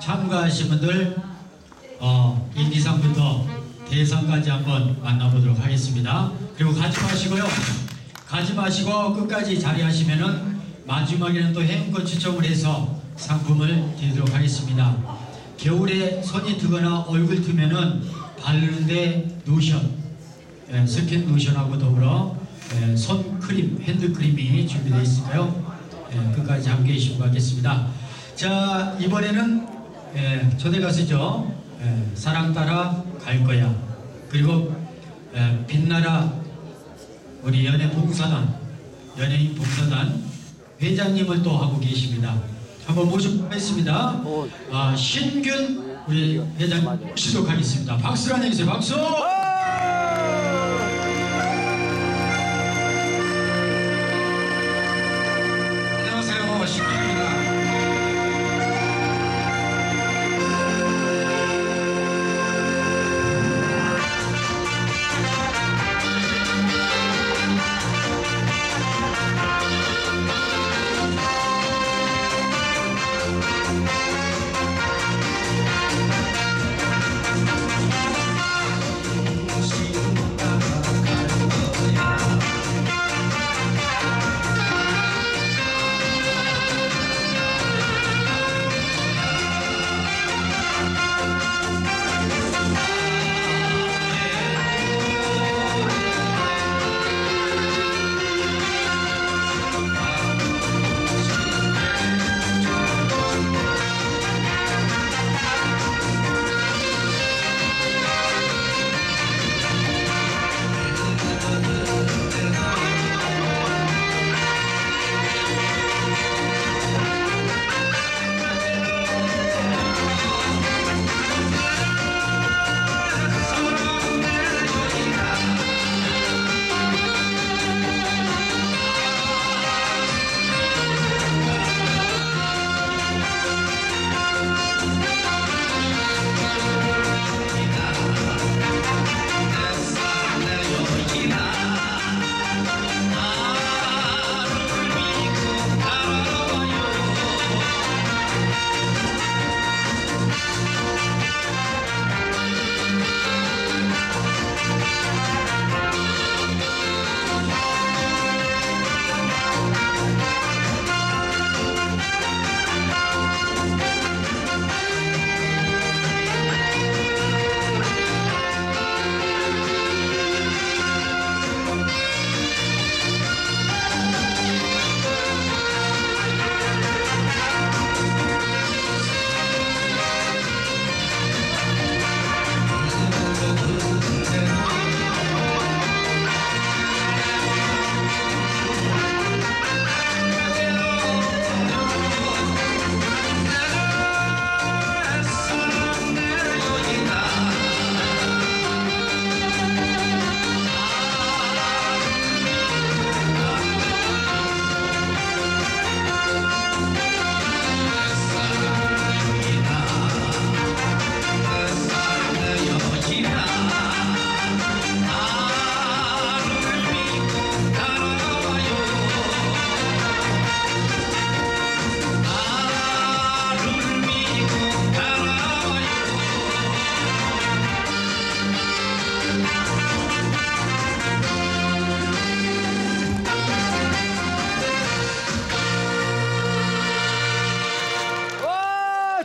참가하신 분들 어, 1, 2, 3부터 대상까지 한번 만나보도록 하겠습니다. 그리고 가지 마시고요. 가지 마시고 끝까지 자리하시면은 마지막에는 또 행운권 추첨을 해서 상품을 드리도록 하겠습니다. 겨울에 손이 트거나 얼굴 트면은 바르는데 로션, 예, 스킨 로션하고 더불어 예, 손 크림, 핸드 크림이 준비되어 있으니까요. 예, 끝까지 함께 해주시기 바라겠습니다. 자, 이번에는 예, 초대 가수죠. 예, 사랑 따라 갈 거야. 그리고 예, 빛나라 우리 연예 봉사단, 연예인 봉사단 회장님을 또 하고 계십니다. 한번 모시겠습니다. 아, 신균 우리 회장 모시도록 하겠습니다. 박수를 한번 해주세요. 박수! Marina.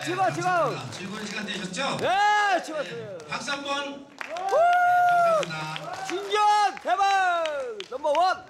와, 지금 지금. 즐거운 시간 되셨죠? 네, 지금. 박수 한번 감사합니다 신기한 대박 넘버 원.